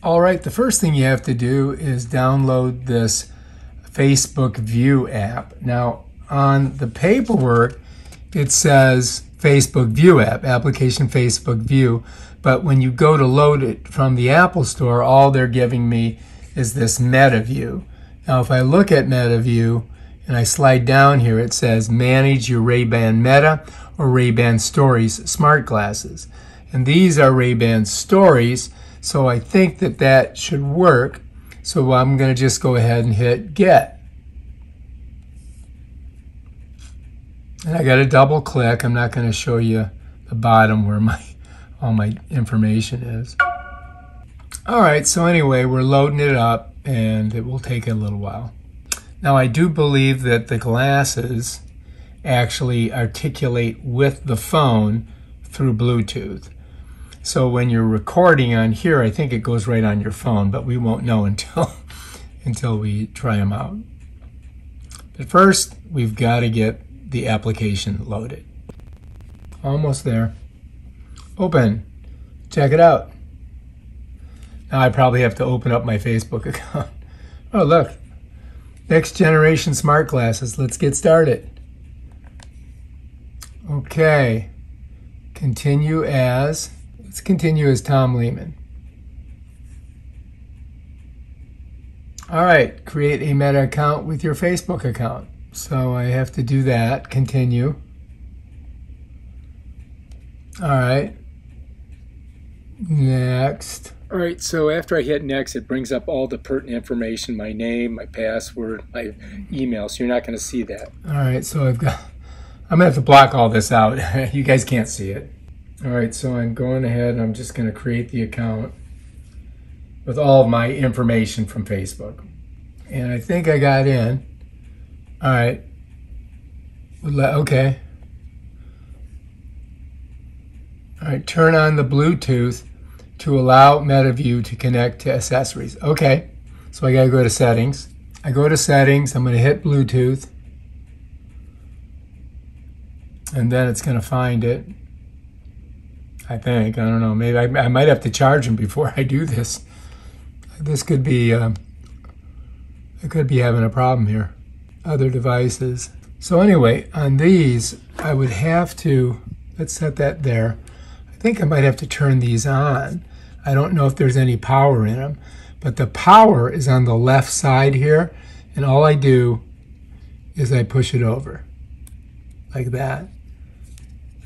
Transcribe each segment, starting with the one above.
All right, the first thing you have to do is download this Facebook View app. Now, on the paperwork, it says Facebook View app, application Facebook View. But when you go to load it from the Apple Store, all they're giving me is this MetaView. Now, if I look at MetaView and I slide down here, it says manage your Ray-Ban Meta or Ray-Ban Stories smart glasses. And these are Ray-Ban Stories, so I think that that should work. So I'm going to just go ahead and hit get. And I got to double click. I'm not going to show you the bottom where my all my information is. All right, so anyway, we're loading it up and it will take a little while. Now I do believe that the glasses actually articulate with the phone through Bluetooth. So when you're recording on here, I think it goes right on your phone, but we won't know until, until we try them out. But first, we've got to get the application loaded. Almost there. Open. Check it out. Now I probably have to open up my Facebook account. Oh, look. Next generation smart glasses. Let's get started. Okay. Continue as, let's continue as Tom Leeman. All right, create a Meta account with your Facebook account. So I have to do that, continue. All right, next. All right, so after I hit next, it brings up all the pertinent information, my name, my password, my email, so you're not gonna see that. All right, so I've got, I'm gonna have to block all this out. you guys can't see it. All right, so I'm going ahead and I'm just gonna create the account with all of my information from Facebook. And I think I got in. All right. Okay. All right, turn on the Bluetooth to allow MetaView to connect to accessories. Okay, so I gotta go to settings. I go to settings, I'm gonna hit Bluetooth, and then it's gonna find it. I think, I don't know, maybe I, I might have to charge them before I do this. This could be, uh, I could be having a problem here other devices. So anyway, on these, I would have to, let's set that there. I think I might have to turn these on. I don't know if there's any power in them, but the power is on the left side here, and all I do is I push it over, like that.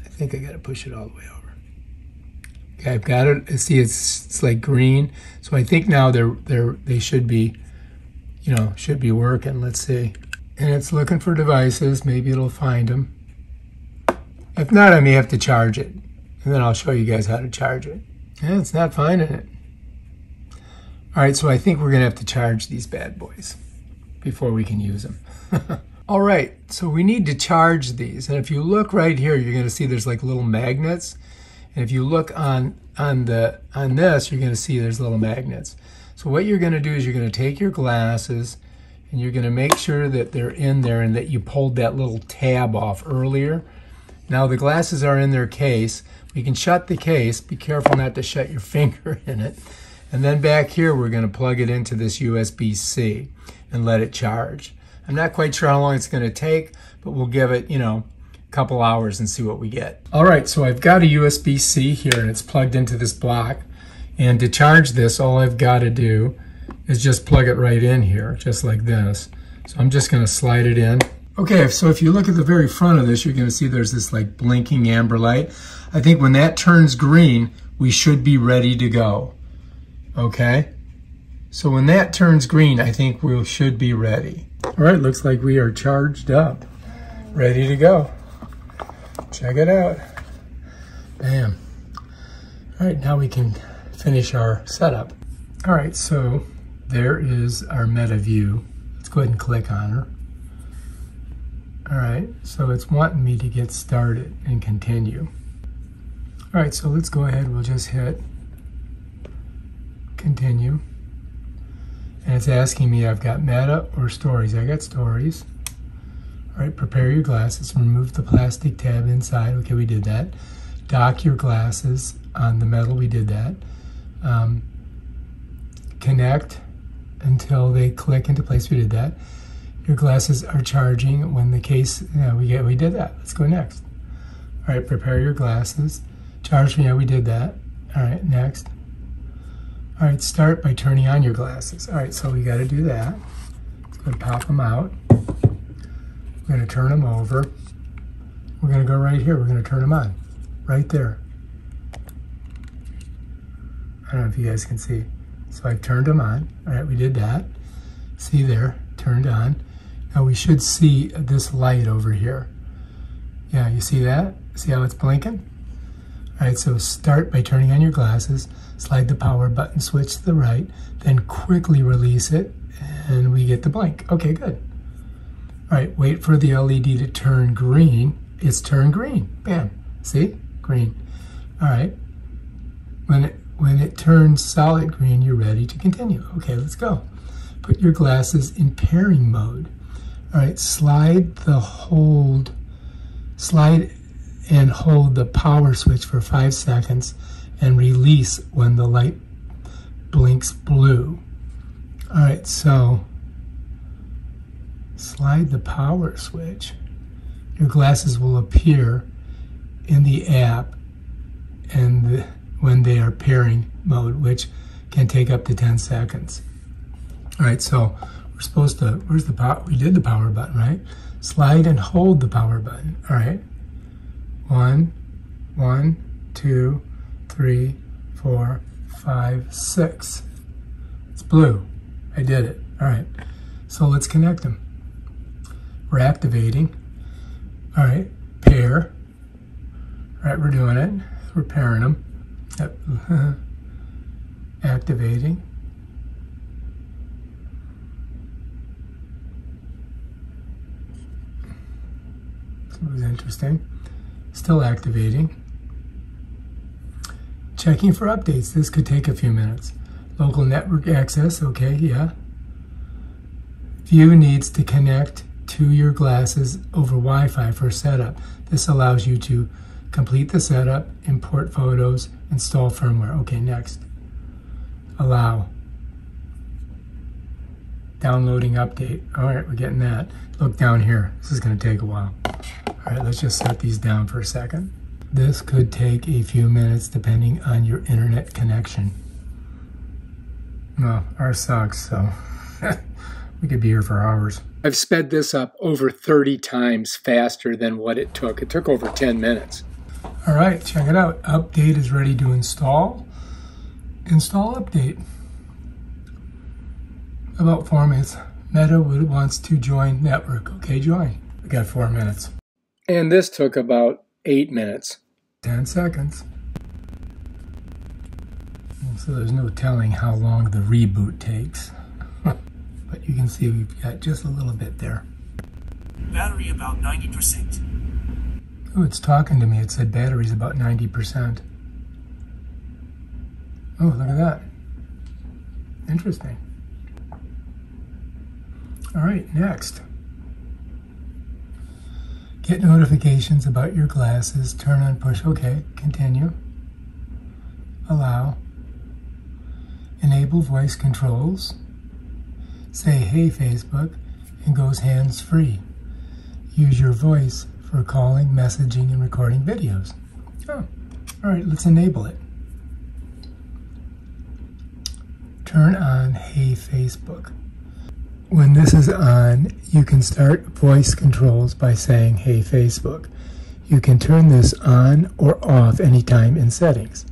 I think I gotta push it all the way over. I've got it, see it's, it's like green, so I think now they're, they're, they should be, you know, should be working, let's see and it's looking for devices. Maybe it'll find them. If not, I may have to charge it. And then I'll show you guys how to charge it. Yeah, it's not finding it. All right, so I think we're gonna have to charge these bad boys before we can use them. All right, so we need to charge these. And if you look right here, you're gonna see there's like little magnets. And if you look on, on, the, on this, you're gonna see there's little magnets. So what you're gonna do is you're gonna take your glasses and you're going to make sure that they're in there and that you pulled that little tab off earlier. Now the glasses are in their case. We can shut the case. Be careful not to shut your finger in it. And then back here, we're going to plug it into this USB-C and let it charge. I'm not quite sure how long it's going to take, but we'll give it, you know, couple hours and see what we get. All right, so I've got a USB-C here and it's plugged into this block. And to charge this, all I've got to do is just plug it right in here, just like this. So I'm just gonna slide it in. Okay, so if you look at the very front of this, you're gonna see there's this like blinking amber light. I think when that turns green, we should be ready to go, okay? So when that turns green, I think we should be ready. All right, looks like we are charged up, ready to go. Check it out. Bam. All right, now we can finish our setup. All right, so there is our meta view. Let's go ahead and click on her. All right, so it's wanting me to get started and continue. All right, so let's go ahead, we'll just hit continue. And it's asking me I've got meta or stories. I got stories. All right, prepare your glasses, remove the plastic tab inside. Okay, we did that. Dock your glasses on the metal, we did that. Um, connect until they click into place. We did that. Your glasses are charging when the case, yeah, we get, we did that. Let's go next. All right, prepare your glasses. Charge, yeah, we did that. All right, next. All right, start by turning on your glasses. All right, so we got to do that. Let's go pop them out. We're going to turn them over. We're going to go right here. We're going to turn them on. Right there. I don't know if you guys can see. So I've turned them on. All right, we did that. See there, turned on. Now we should see this light over here. Yeah, you see that? See how it's blinking? All right, so start by turning on your glasses, slide the power button switch to the right, then quickly release it, and we get the blink. Okay, good. All right, wait for the LED to turn green. It's turned green. Bam. See? Green. All right. When it when it turns solid green, you're ready to continue. Okay, let's go. Put your glasses in pairing mode. All right, slide the hold, slide and hold the power switch for five seconds and release when the light blinks blue. All right, so slide the power switch. Your glasses will appear in the app and when they are pairing mode, which can take up to 10 seconds. All right, so we're supposed to, where's the power? We did the power button, right? Slide and hold the power button. All right. One, one, two, three, four, five, six. It's blue. I did it. All right. So let's connect them. We're activating. All right. Pair. All right, we're doing it. We're pairing them. Yep. Activating. That was interesting. Still activating. Checking for updates. This could take a few minutes. Local network access. Okay, yeah. View needs to connect to your glasses over Wi-Fi for setup. This allows you to complete the setup, import photos, Install firmware. Okay, next. Allow. Downloading update. All right, we're getting that. Look down here. This is going to take a while. All right, let's just set these down for a second. This could take a few minutes depending on your internet connection. Well, ours sucks, so we could be here for hours. I've sped this up over 30 times faster than what it took. It took over 10 minutes. All right, check it out. Update is ready to install. Install update. About four minutes. Meta wants to join network. Okay, join. We got four minutes. And this took about eight minutes. 10 seconds. So there's no telling how long the reboot takes. But you can see we've got just a little bit there. Battery about 90%. Oh, it's talking to me. It said battery's about 90%. Oh, look at that. Interesting. All right, next. Get notifications about your glasses. Turn on push. Okay, continue. Allow. Enable voice controls. Say, hey, Facebook, and goes hands free. Use your voice for calling, messaging, and recording videos. Oh, all right, let's enable it. Turn on Hey Facebook. When this is on, you can start voice controls by saying Hey Facebook. You can turn this on or off anytime in settings.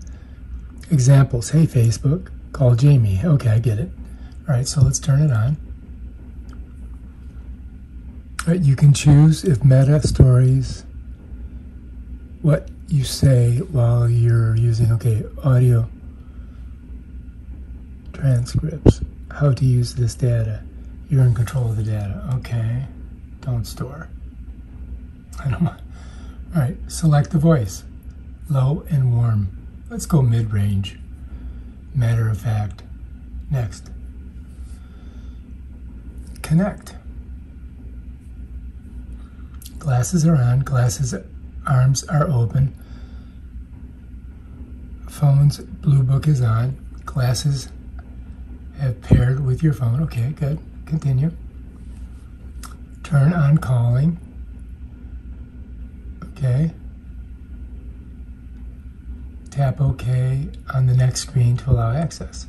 Examples, Hey Facebook, call Jamie. Okay, I get it. All right, so let's turn it on. You can choose if meta stories, what you say while you're using, okay, audio transcripts, how to use this data. You're in control of the data. Okay, don't store. I don't. All right, select the voice, low and warm. Let's go mid-range. Matter of fact. Next. Connect. Glasses are on, glasses arms are open. Phone's Bluetooth is on, glasses have paired with your phone. Okay, good. Continue. Turn on calling. Okay. Tap OK on the next screen to allow access.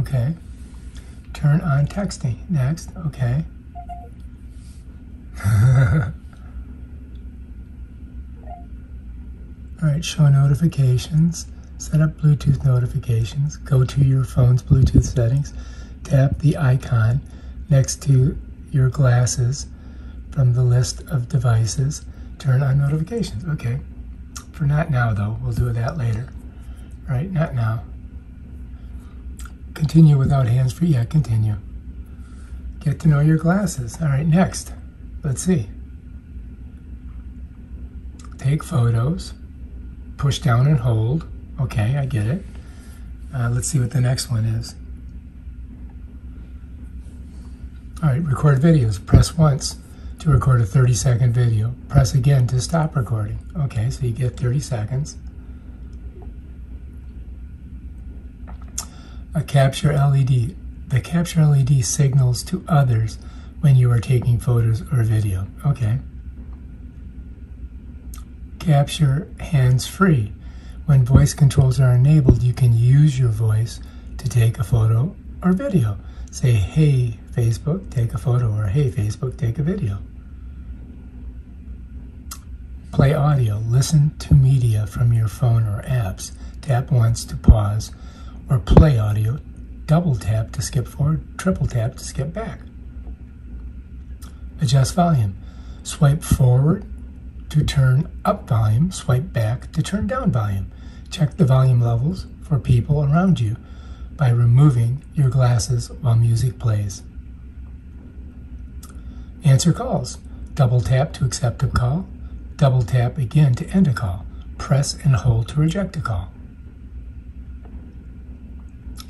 Okay. Turn on texting. Next. Okay. All right, show notifications. Set up Bluetooth notifications. Go to your phone's Bluetooth settings. Tap the icon next to your glasses from the list of devices. Turn on notifications. Okay. For not now, though. We'll do that later. All right, not now. Continue without hands free. Yeah, continue. Get to know your glasses. All right, next. Let's see. Take photos. Push down and hold. Okay, I get it. Uh, let's see what the next one is. All right, record videos. Press once to record a 30 second video. Press again to stop recording. Okay, so you get 30 seconds. A capture LED. The capture LED signals to others when you are taking photos or video. Okay. Capture hands-free. When voice controls are enabled, you can use your voice to take a photo or video. Say, hey, Facebook, take a photo, or hey, Facebook, take a video. Play audio. Listen to media from your phone or apps. Tap once to pause, or play audio. Double tap to skip forward, triple tap to skip back. Adjust volume. Swipe forward to turn up volume, swipe back to turn down volume. Check the volume levels for people around you by removing your glasses while music plays. Answer calls. Double tap to accept a call. Double tap again to end a call. Press and hold to reject a call.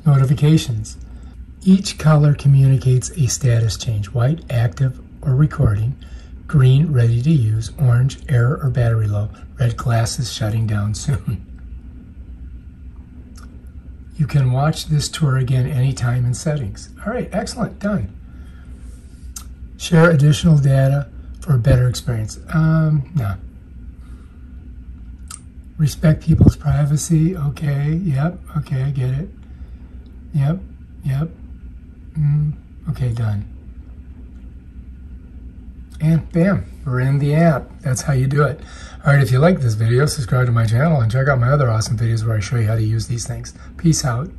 Notifications. Each color communicates a status change. White, active or recording. Green, ready to use. Orange, error or battery low. Red, glasses shutting down soon. You can watch this tour again anytime in settings. All right, excellent, done. Share additional data for a better experience. Um, no. Respect people's privacy. Okay, yep, okay, I get it. Yep, yep. Mm, okay, done. And bam, we're in the app. That's how you do it. All right, if you like this video, subscribe to my channel and check out my other awesome videos where I show you how to use these things. Peace out.